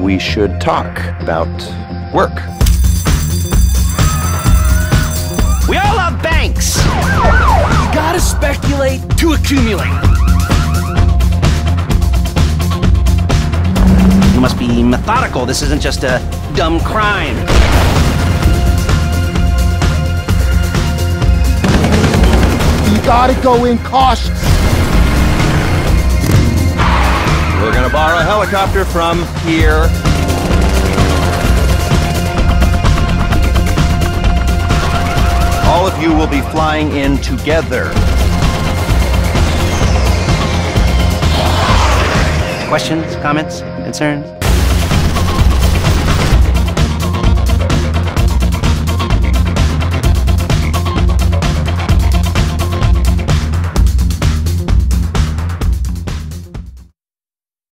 We should talk about work. We all love banks. You gotta speculate to accumulate. You must be methodical. This isn't just a dumb crime. You gotta go in cautious. Helicopter from here. All of you will be flying in together. Questions, comments, concerns?